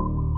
you